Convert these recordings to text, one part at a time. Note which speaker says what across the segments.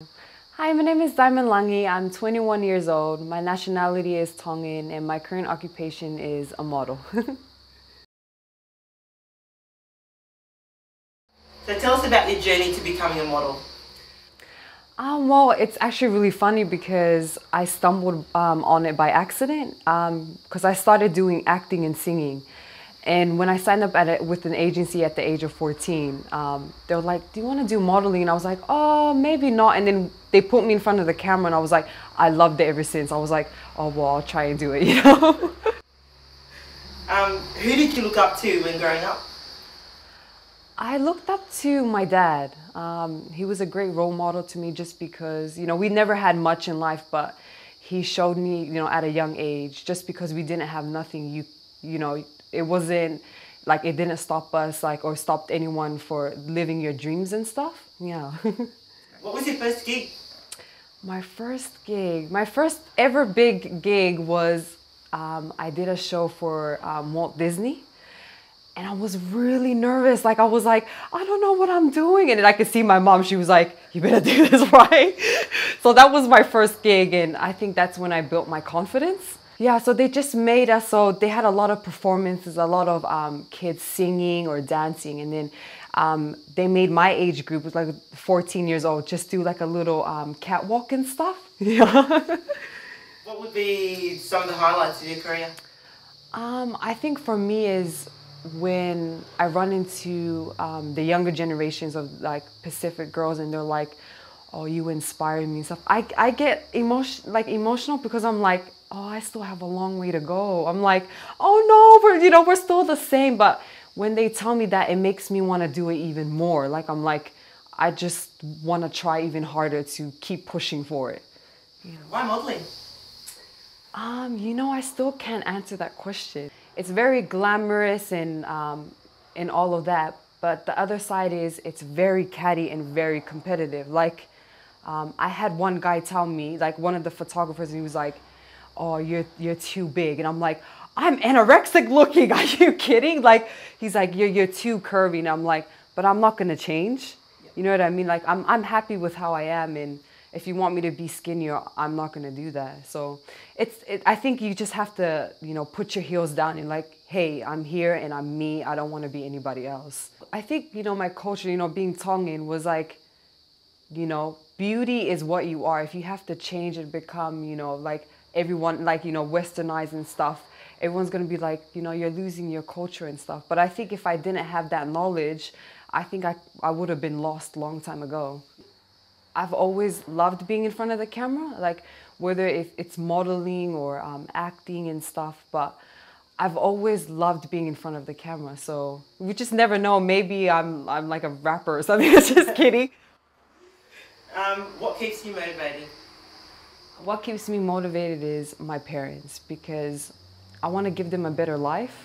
Speaker 1: Hi, my name is Diamond Langi. I'm 21 years old. My nationality is Tongan and my current occupation is a model.
Speaker 2: so tell us about your journey to becoming a model.
Speaker 1: Um, well, it's actually really funny because I stumbled um, on it by accident because um, I started doing acting and singing. And when I signed up at with an agency at the age of 14, um, they were like, do you want to do modeling? And I was like, oh, maybe not. And then they put me in front of the camera and I was like, I loved it ever since. I was like, oh, well, I'll try and do it, you know?
Speaker 2: um, who did you look up to when growing up?
Speaker 1: I looked up to my dad. Um, he was a great role model to me just because, you know, we never had much in life, but he showed me, you know, at a young age, just because we didn't have nothing, you, you know, it wasn't like it didn't stop us, like, or stopped anyone for living your dreams and stuff. Yeah.
Speaker 2: what was your first gig?
Speaker 1: My first gig, my first ever big gig was um, I did a show for um, Walt Disney and I was really nervous. Like I was like, I don't know what I'm doing. And then I could see my mom, she was like, you better do this right. so that was my first gig. And I think that's when I built my confidence. Yeah, so they just made us, so they had a lot of performances, a lot of um, kids singing or dancing. And then um, they made my age group, was like 14 years old, just do like a little um, catwalk and stuff.
Speaker 2: Yeah. what would be some of the highlights of your career?
Speaker 1: Um, I think for me is when I run into um, the younger generations of like Pacific girls and they're like, oh, you inspire me and stuff. I, I get emotion like emotional because I'm like, oh, I still have a long way to go. I'm like, oh no, we're you know we're still the same. But when they tell me that, it makes me want to do it even more. Like I'm like, I just want to try even harder to keep pushing for it.
Speaker 2: You know? Why modeling?
Speaker 1: Um, you know, I still can't answer that question it's very glamorous and um, and all of that. But the other side is it's very catty and very competitive. Like um, I had one guy tell me, like one of the photographers, and he was like, "Oh, you're you're too big," and I'm like. I'm anorexic looking. Are you kidding? Like he's like, you're you're too curvy, and I'm like, but I'm not gonna change. You know what I mean? Like I'm I'm happy with how I am, and if you want me to be skinnier, I'm not gonna do that. So it's, it, I think you just have to, you know, put your heels down and like, hey, I'm here and I'm me. I don't want to be anybody else. I think, you know, my culture, you know, being Tongan was like, you know, beauty is what you are. If you have to change and become, you know, like everyone, like, you know, westernized and stuff, everyone's gonna be like, you know, you're losing your culture and stuff. But I think if I didn't have that knowledge, I think I, I would have been lost long time ago. I've always loved being in front of the camera, like whether if it's modeling or um, acting and stuff, but I've always loved being in front of the camera. So we just never know. Maybe I'm, I'm like a rapper or something. It's just kidding.
Speaker 2: Um, what keeps you motivated?
Speaker 1: What keeps me motivated is my parents because I want to give them a better life.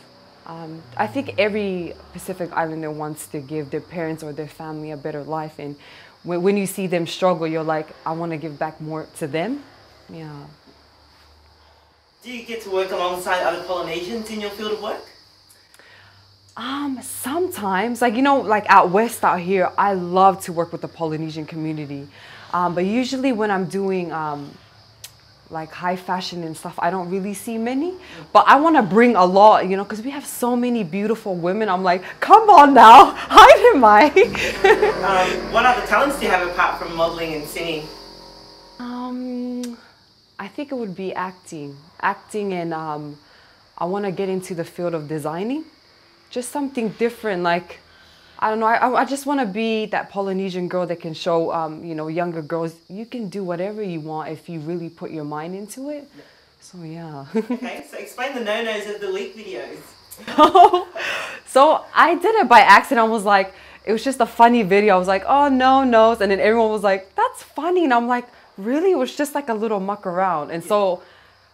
Speaker 1: Um, I think every Pacific Islander wants to give their parents or their family a better life. And when, when you see them struggle, you're like, I want to give back more to them. Yeah.
Speaker 2: Do you get to work alongside other Polynesians in your field of work?
Speaker 1: Um, sometimes, like, you know, like out west out here, I love to work with the Polynesian community. Um, but usually when I'm doing um, like high fashion and stuff, I don't really see many. But I want to bring a lot, you know, because we have so many beautiful women. I'm like, come on now, hi am I?
Speaker 2: um, what other talents do you have apart from modeling and singing?
Speaker 1: Um, I think it would be acting. Acting and um, I want to get into the field of designing. Just something different, like I don't know. I, I just want to be that Polynesian girl that can show, um, you know, younger girls you can do whatever you want if you really put your mind into it. So yeah.
Speaker 2: okay, so explain the no-nos of the leak videos.
Speaker 1: so I did it by accident. I was like, it was just a funny video. I was like, oh no, no, and then everyone was like, that's funny, and I'm like, really? It was just like a little muck around, and yeah. so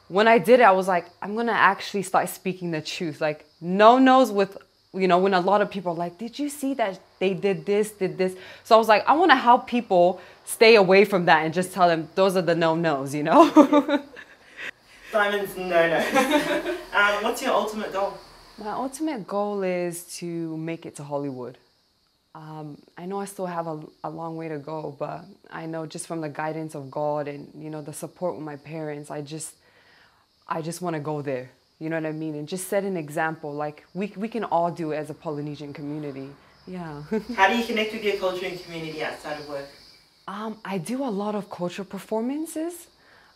Speaker 1: when I did it, I was like, I'm gonna actually start speaking the truth. Like no nos with you know, when a lot of people are like, did you see that they did this, did this? So I was like, I want to help people stay away from that and just tell them those are the no-nos, you know?
Speaker 2: Simon's no-no. um, what's your ultimate goal?
Speaker 1: My ultimate goal is to make it to Hollywood. Um, I know I still have a, a long way to go, but I know just from the guidance of God and you know the support with my parents, I just I just want to go there. You know what I mean? And just set an example. Like we we can all do it as a Polynesian community. Yeah.
Speaker 2: How do you connect with your culture and community outside of work?
Speaker 1: Um, I do a lot of cultural performances.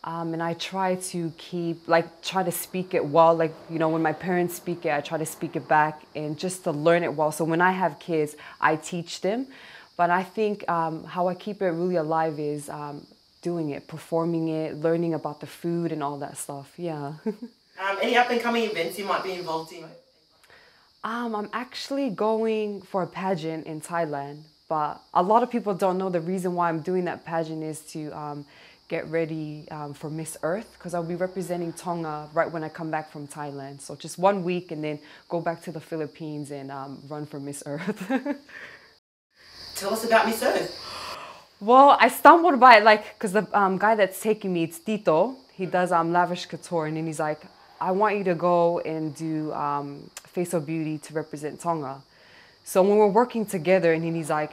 Speaker 1: Um, and I try to keep, like, try to speak it well. Like, you know, when my parents speak it, I try to speak it back and just to learn it well. So when I have kids, I teach them. But I think um, how I keep it really alive is um, doing it, performing it, learning about the food and all that stuff. Yeah.
Speaker 2: Um, any up and coming events you might be involved in?
Speaker 1: Um, I'm actually going for a pageant in Thailand, but a lot of people don't know the reason why I'm doing that pageant is to um, get ready um, for Miss Earth because I'll be representing Tonga right when I come back from Thailand. So just one week and then go back to the Philippines and um, run for Miss Earth.
Speaker 2: Tell us about Miss Earth.
Speaker 1: Well, I stumbled by it like because the um, guy that's taking me, it's Tito. He does um, lavish couture, and then he's like, I want you to go and do um, Face of Beauty to represent Tonga. So when we're working together, and he's like,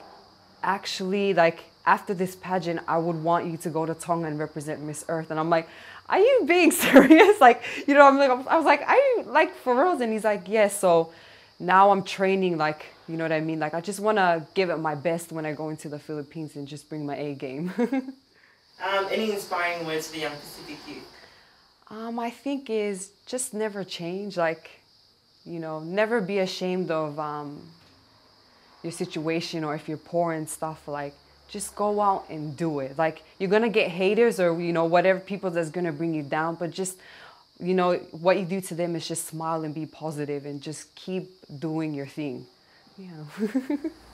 Speaker 1: actually, like after this pageant, I would want you to go to Tonga and represent Miss Earth. And I'm like, are you being serious? Like, you know, I'm like, I was like, are you like for reals? And he's like, yes. So now I'm training, like, you know what I mean? Like, I just want to give it my best when I go into the Philippines and just bring my A game.
Speaker 2: um, any inspiring words for the young Pacific youth?
Speaker 1: Um, I think is just never change. Like, you know, never be ashamed of um, your situation or if you're poor and stuff. Like, just go out and do it. Like, you're gonna get haters or you know whatever people that's gonna bring you down, but just you know what you do to them is just smile and be positive and just keep doing your thing. Yeah.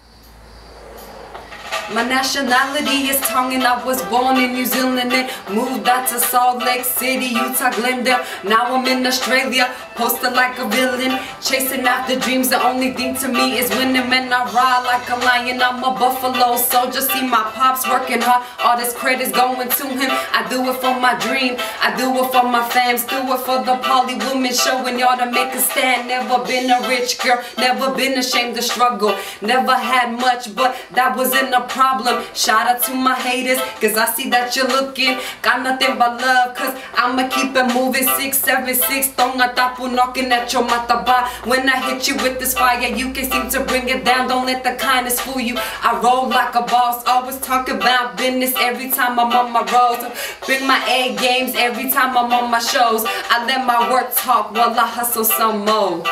Speaker 3: My nationality is Tongan. I was born in New Zealand and moved out to Salt Lake City, Utah, Glendale. Now I'm in Australia, posted like a villain, chasing after dreams. The only thing to me is winning, and I ride like a lion. I'm a buffalo soldier. See my pops working hard. All this credit's going to him. I do it for my dream. I do it for my fams. Do it for the poly women, showing y'all to make a stand. Never been a rich girl, never been ashamed to struggle. Never had much, but that was in a problem. Shout out to my haters, cause I see that you're looking. Got nothing but love, cause I'ma keep it moving. 676, Tongatapu knocking at your mataba. When I hit you with this fire, you can seem to bring it down. Don't let the kindness fool you. I roll like a boss, always talk about business every time I'm on my road. Bring my A games every time I'm on my shows. I let my work talk while I hustle some more.